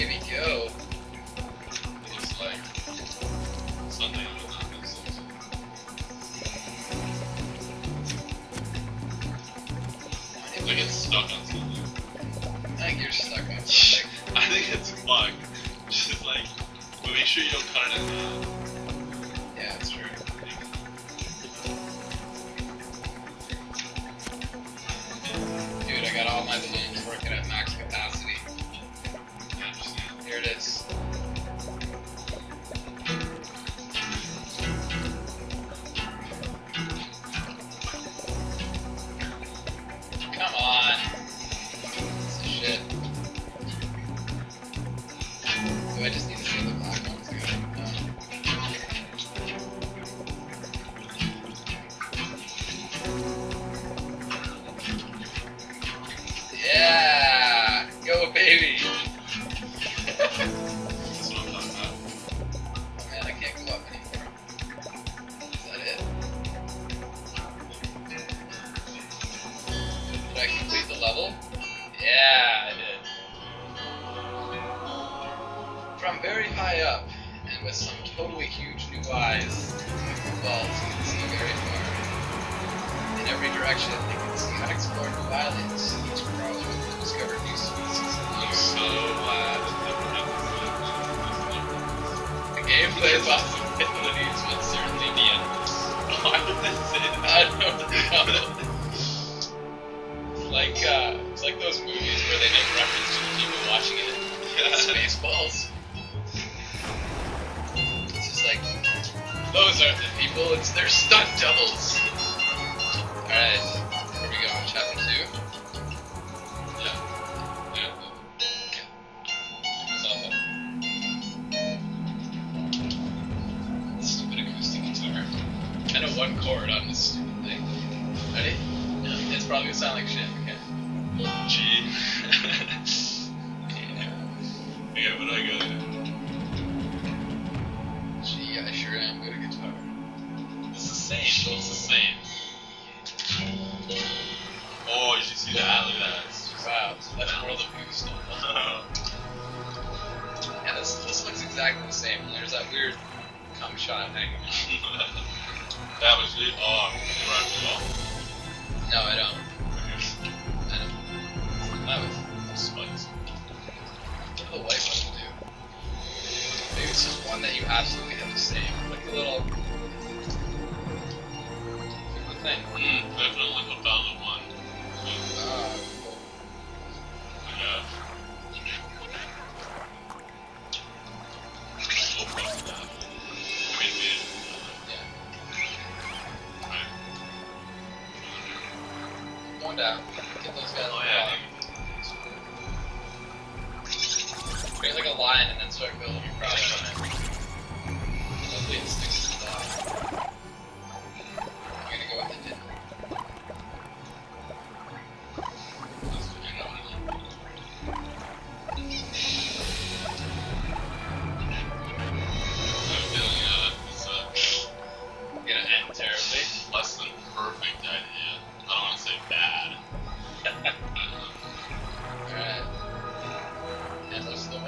baby, go. It's like something that was not makes sense. I think it's stuck on something. I think you're stuck on something. I think it's bug. Just like, but make sure you don't cut it. I complete the level? Yeah, I did. From very high up, and with some totally huge new eyes, balls you can see very far. In every direction, they can see unexplored new islands. Each crawler will discover new species of I'm so glad that The gameplay possibilities would certainly be endless. Why did they say that? I don't know. Spaceballs. It's just like those aren't the people. It's their stunt doubles. All right, where we go? Chapter two. Yeah. Yeah. Stupid acoustic guitar. I know one chord on this stupid thing. Ready? Yeah. It's probably gonna sound like shit. Okay. G. yeah, but I got it. Gee, I sure am good at guitar. It's the same. So it's the same. Oh, you should see that. Look at that. It's just- Wow, that's World of Goo stuff. Yeah, this, this looks exactly the same. And There's that weird cum shot hanging out. that was it. Oh, you're right. No, I don't. I don't. That was spikes. Maybe is one that you absolutely have to save. Like a little. Thing. Mm, definitely put down the one. Uh, Yeah. So fucking bad. I mean, man. yeah. Right. Going down. Get those guys. Oh, yeah. Like a line and then start building your product on it. Hopefully it sticks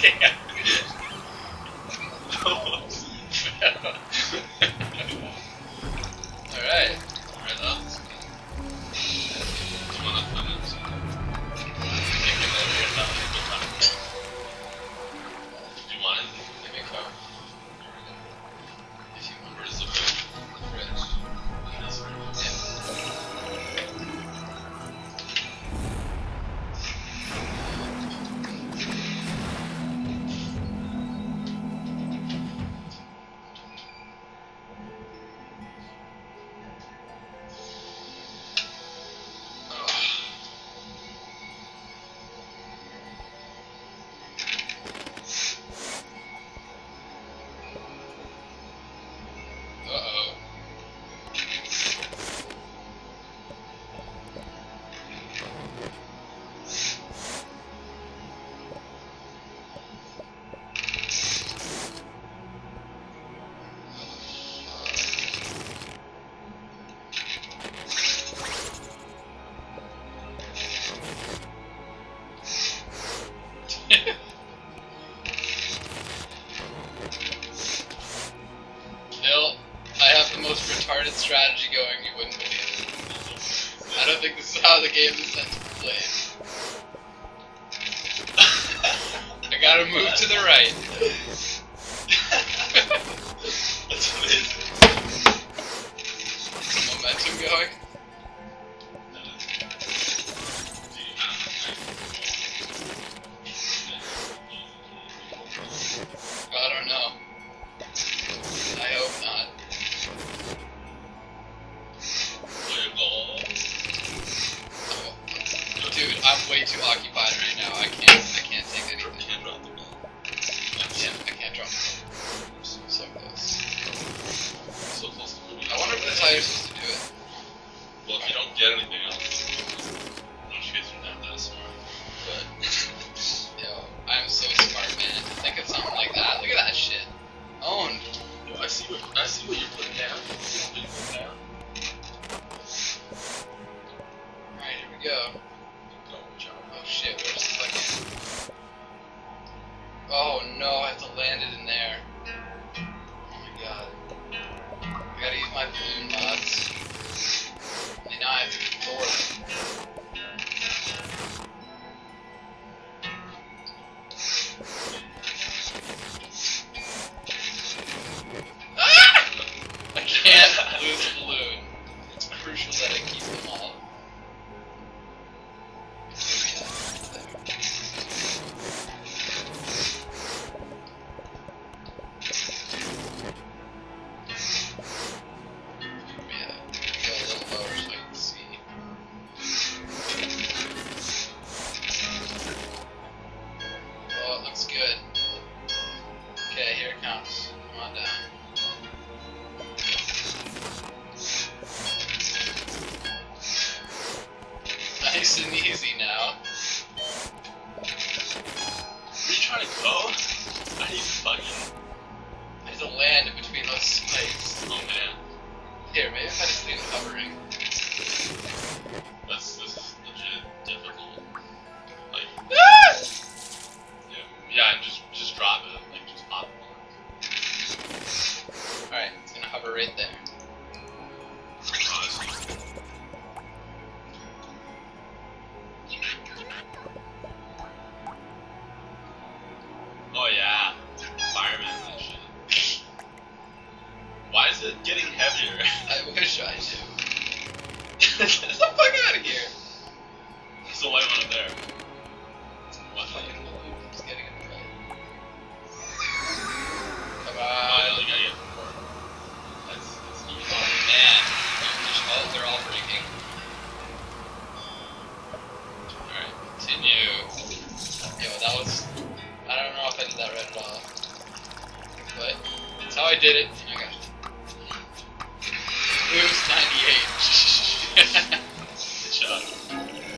quit. Oh my god. to the right. That's what it is. Momentum going. life. Well, if you don't get anything else, once you get through that, smart. But, yo, I'm so smart, man, to think of something like that. Look at that shit. Owned. Yo, I see what, I see what you're putting down. I see what you're putting down. Alright, here we go. looks good. Okay, here it comes. Come on down. Nice and easy now. franchise.